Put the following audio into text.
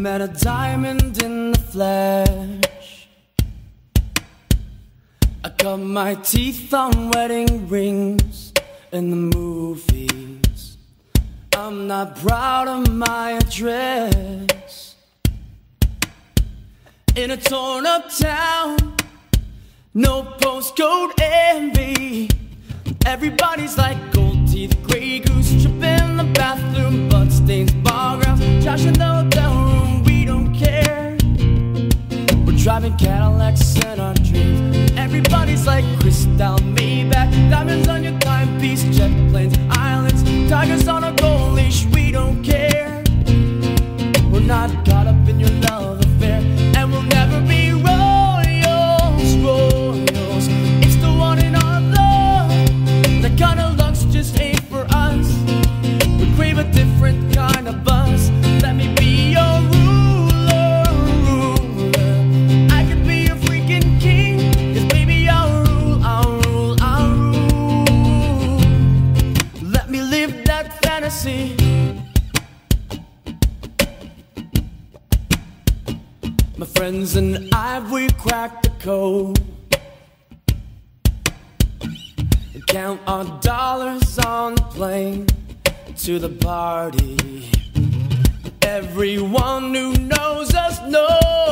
met a diamond in the flesh. I cut my teeth on wedding rings in the movies. I'm not proud of my address. In a torn up town, no postcode envy. Everybody's like gold teeth, gray goose, tripping the bathroom, blood stains, bar grounds, in the driving Cadillacs in our dreams. Everybody's like crystal Maybach, diamonds on your timepiece, fantasy. My friends and I, we cracked the code. Count our dollars on the plane to the party. Everyone who knows us knows